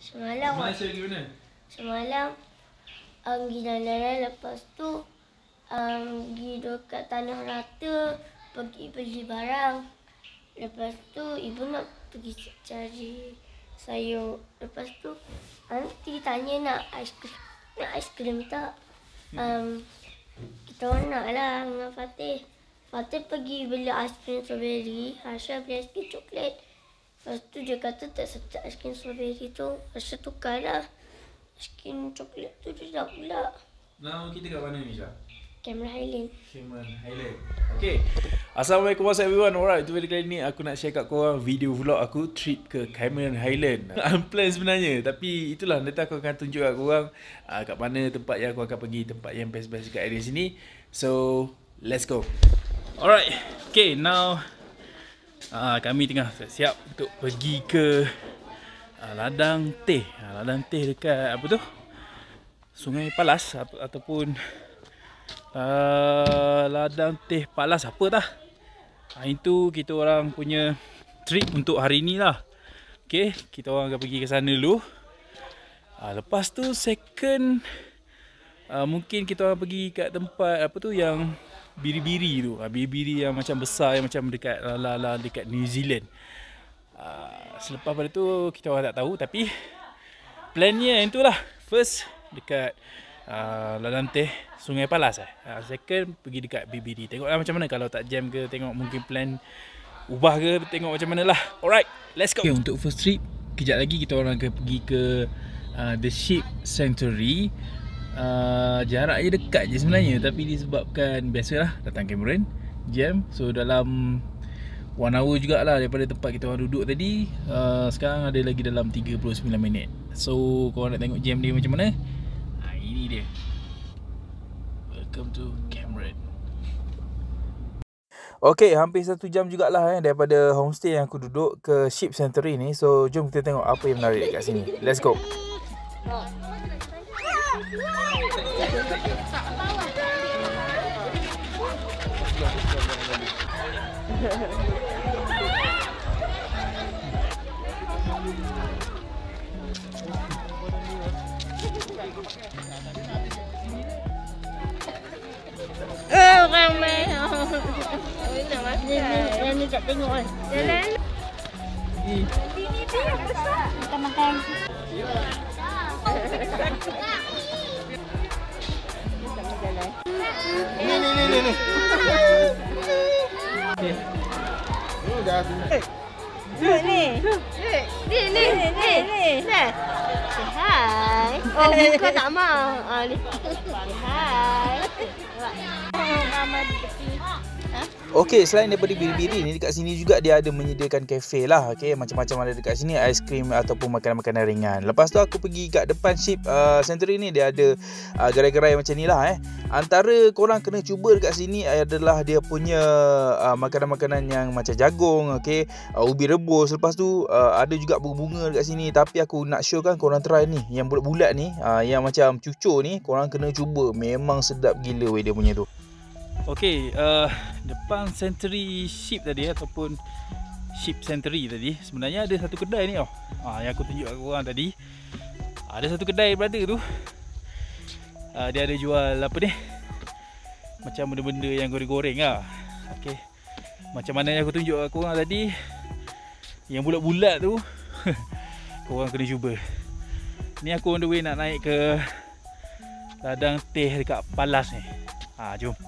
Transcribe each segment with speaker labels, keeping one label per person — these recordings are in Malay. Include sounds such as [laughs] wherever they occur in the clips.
Speaker 1: Semalam
Speaker 2: Malaysia pergi mana?
Speaker 1: Semalam um, pergi jalan-jalan lepas tu um, pergi dekat tanah rata pergi beli barang. Lepas tu ibu nak pergi cari sayur. Lepas tu aunty tanya nak aiskrim nak aiskrim tak? Um, kita orang nak lah dengan Fatih. Fatih pergi beli aiskrim strawberry. Hasha beli aiskrim coklat. Lepas tu dia kata tak sedap aiskrim strawberry tu. Hasha tukar lah. Aiskrim coklat tu dia dah pula.
Speaker 2: Nama kita kat mana ni Syah?
Speaker 1: Cameron Highland.
Speaker 2: Cameron Highland. Okay. Assalamualaikum what's everyone. Alright, tu video kali ni aku nak share kat korang video vlog aku trip ke Cameron Highland. [laughs] Unplanned sebenarnya. Tapi itulah nanti aku akan tunjuk kat korang uh, kat mana tempat yang aku akan pergi. Tempat yang best-best kat area sini. So, let's go. Alright. Okay, now uh, kami tengah siap untuk pergi ke uh, ladang teh. Uh, ladang teh dekat apa tu? Sungai Palas ata- ataupun uh, ladang teh palas apa dah. Ha, itu kita orang punya trip untuk hari ni lah. Okay, kita orang akan pergi ke sana dulu. Ha, lepas tu second uh, mungkin kita orang pergi kat tempat apa tu yang biri-biri tu. Ha, biri-biri yang macam besar yang macam dekat la la dekat New Zealand. Uh, selepas pada tu kita orang tak tahu tapi plannya yang itulah. First dekat uh, ladang teh Sungai Palas eh. Uh, second pergi dekat BBD. Tengoklah macam mana kalau tak jam ke tengok mungkin plan ubah ke tengok macam mana lah. Alright, let's go. Okay, untuk first trip kejap lagi kita orang akan pergi ke uh, The Sheep Sanctuary. Uh, jaraknya dekat je sebenarnya tapi disebabkan biasalah datang Cameron jam so dalam one hour jugalah daripada tempat kita orang duduk tadi uh, sekarang ada lagi dalam 39 minit so korang nak tengok jam dia macam mana ha, ini dia welcome to Cameron Okay, hampir satu jam jugalah eh, daripada homestay yang aku duduk ke Sheep Sanctuary ni. So, jom kita tengok apa yang menarik dekat sini. Let's go.
Speaker 1: Ơ, con mê không? Ôi, nào mắt trời Em đi chạy đi ngồi
Speaker 3: Đi lên. Đi, đi, đi, đi, đi, đi, đi, đi, đi, đi, Ni ni ni ni ni.
Speaker 1: Ni ni. Ni ni ni ni. Say hi. Oh, muka tak mau. Ah, ni. Hi. Mama di tepi.
Speaker 3: Okey, selain daripada biri-biri ni dekat sini juga dia ada menyediakan kafe lah. Okey, macam-macam ada dekat sini aiskrim ataupun makanan-makanan ringan. Lepas tu aku pergi kat depan ship uh, Sanctuary ni dia ada uh, gerai-gerai macam ni lah eh. Antara korang kena cuba dekat sini adalah dia punya uh, makanan-makanan yang macam jagung, okey, uh, ubi rebus. Lepas tu uh, ada juga bunga-bunga dekat sini tapi aku nak show kan korang try ni yang bulat-bulat ni, uh, yang macam cucur ni korang kena cuba. Memang sedap gila weh dia punya tu.
Speaker 2: Okay, uh, depan Century Ship tadi ataupun Ship Century tadi sebenarnya ada satu kedai ni tau. Ha, yang aku tunjuk kat korang tadi. Ada satu kedai berada tu. Uh, dia ada jual apa ni? Macam benda-benda yang goreng-goreng lah. Okay. Macam mana yang aku tunjuk kat korang tadi. Yang bulat-bulat tu. [laughs] korang kena cuba. Ni aku on the way nak naik ke ladang teh dekat Palas ni. Ha, jom.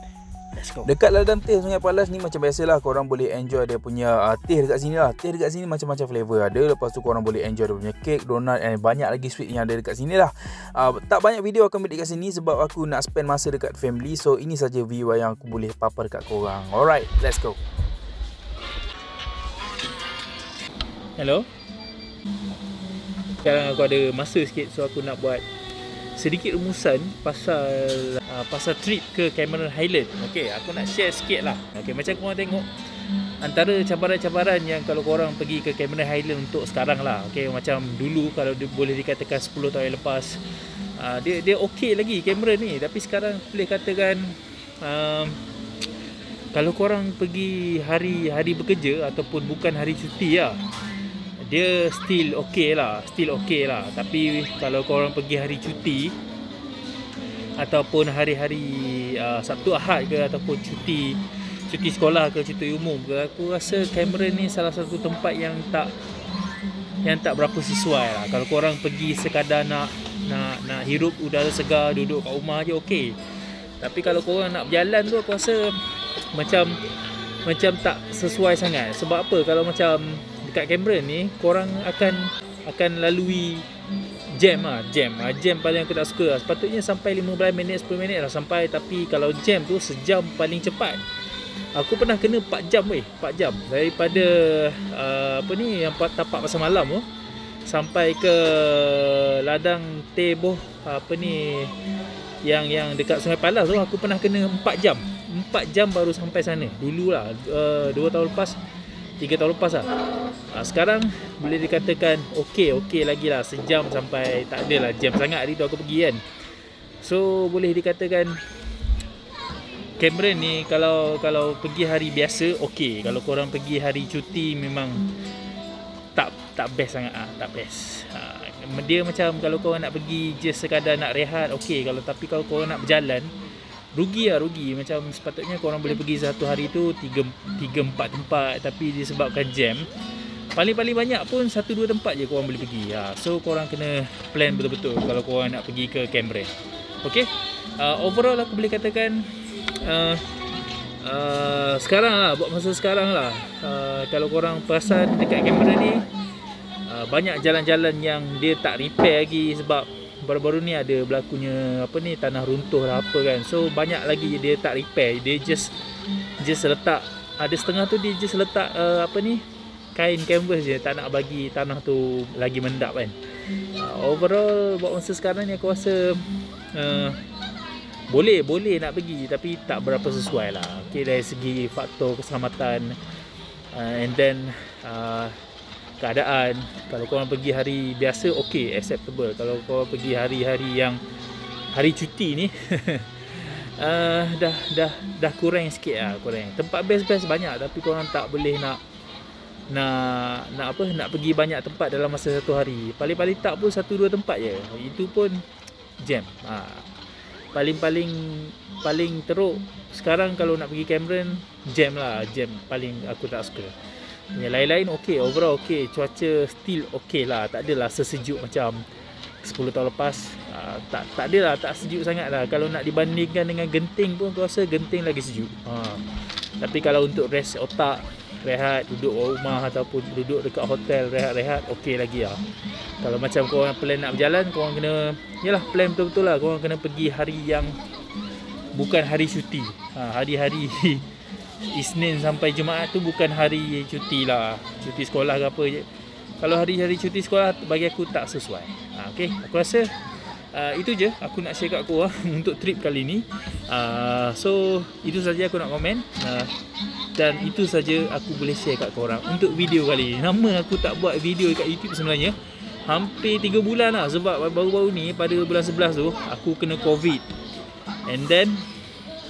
Speaker 2: Let's go.
Speaker 3: Dekat ladang teh Sungai Palas ni macam biasalah korang boleh enjoy dia punya uh, teh dekat sini lah. Teh dekat sini macam-macam flavor ada. Lepas tu korang boleh enjoy dia punya cake, donut and banyak lagi sweet yang ada dekat sini lah. Uh, tak banyak video aku ambil dekat sini sebab aku nak spend masa dekat family. So ini saja view yang aku boleh papar dekat korang. Alright, let's go.
Speaker 2: Hello. Sekarang aku ada masa sikit so aku nak buat sedikit rumusan pasal uh, pasal trip ke Cameron Highland. Okey, aku nak share sikit lah. Okey, macam korang tengok antara cabaran-cabaran yang kalau korang pergi ke Cameron Highland untuk sekarang lah. Okey, macam dulu kalau dia boleh dikatakan 10 tahun yang lepas uh, dia dia okey lagi Cameron ni, tapi sekarang boleh katakan um, kalau korang pergi hari hari bekerja ataupun bukan hari cuti lah dia still okay lah still okay lah. Tapi kalau korang pergi hari cuti ataupun hari-hari uh, Sabtu Ahad ke ataupun cuti cuti sekolah ke cuti umum ke aku rasa Cameron ni salah satu tempat yang tak yang tak berapa sesuai lah. Kalau korang pergi sekadar nak nak nak hirup udara segar duduk kat rumah je okey tapi kalau korang nak berjalan tu aku rasa macam macam tak sesuai sangat. Sebab apa? Kalau macam dekat Cameron ni korang akan akan lalui jam ah jam. Ah jam paling aku tak suka lah. sepatutnya sampai 15 minit 10 minit lah sampai. Tapi kalau jam tu sejam paling cepat. Aku pernah kena 4 jam weh. 4 jam. Daripada uh, apa ni yang tapak pasal malam tu sampai ke ladang teboh apa ni yang yang dekat Sungai Palas tu aku pernah kena 4 jam. 4 jam baru sampai sana. Dululah uh, 2 tahun lepas 3 tahun lepas lah. Uh, sekarang boleh dikatakan okey okey lagi lah. Sejam sampai tak adalah jam sangat hari tu aku pergi kan. So boleh dikatakan Cameron ni kalau kalau pergi hari biasa okey. Kalau korang pergi hari cuti memang tak tak best sangat ah tak best. Ha, dia macam kalau korang nak pergi just sekadar nak rehat okey. Kalau tapi kalau korang nak berjalan rugi lah rugi. Macam sepatutnya korang boleh pergi satu hari tu 3 3 4 tempat. Tapi disebabkan jam paling-paling banyak pun satu dua tempat je korang boleh pergi. Ha, so korang kena plan betul-betul kalau korang nak pergi ke Cameron okey? Uh, overall aku boleh katakan uh, uh, sekarang lah buat masa sekarang lah. Uh, kalau korang perasan dekat kamera ni uh, banyak jalan-jalan yang dia tak repair lagi sebab baru-baru ni ada berlakunya apa ni tanah runtuh lah apa kan. So banyak lagi dia tak repair. Dia just just letak ada setengah tu dia just letak uh, apa ni kain canvas je. Tak nak bagi tanah tu lagi mendap kan. Uh, overall buat masa sekarang ni aku rasa uh, boleh boleh nak pergi. Tapi tak berapa sesuai lah. Okay, dari segi faktor keselamatan uh, and then uh, keadaan. Kalau korang pergi hari biasa okay acceptable. Kalau korang pergi hari-hari yang hari cuti ni uh, [laughs] dah dah dah kurang sikit lah kurang. Tempat best-best banyak tapi korang tak boleh nak nak nak apa nak pergi banyak tempat dalam masa satu hari. Paling-paling tak pun satu dua tempat je. Itu pun jam. Ha. Paling-paling paling teruk sekarang kalau nak pergi Cameron jam lah. Jam paling aku tak suka yang lain-lain okey overall okey. Cuaca still okey lah. Tak adalah sesejuk macam 10 tahun lepas. Uh, tak tak adalah tak sejuk sangat lah. Kalau nak dibandingkan dengan genting pun aku rasa genting lagi sejuk. Uh. tapi kalau untuk rest otak rehat duduk rumah ataupun duduk dekat hotel rehat-rehat okey lagi lah. Kalau macam kau orang plan nak berjalan kau orang kena yalah plan betul-betul lah. Kau orang kena pergi hari yang bukan hari cuti. Ha, hari-hari [laughs] Isnin sampai Jumaat tu bukan hari cuti lah cuti sekolah ke apa je kalau hari-hari cuti sekolah bagi aku tak sesuai ha, okey aku rasa Uh, itu je aku nak share kat uh, [laughs] untuk trip kali ni uh, So itu saja aku nak komen uh, dan itu saja aku boleh share kat korang untuk video kali ni. Nama aku tak buat video dekat YouTube sebenarnya. Hampir 3 bulan lah sebab baru-baru ni pada bulan 11 tu aku kena COVID. And then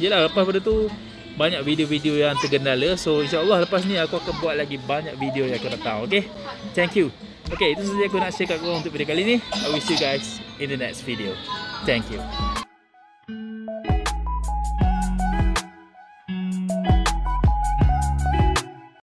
Speaker 2: yelah lepas pada tu banyak video-video yang tergendala. So insyaAllah lepas ni aku akan buat lagi banyak video yang akan datang. Okay. Thank you. Okay itu saja aku nak share kat korang untuk video kali ni. I wish you guys in the next video. Thank you.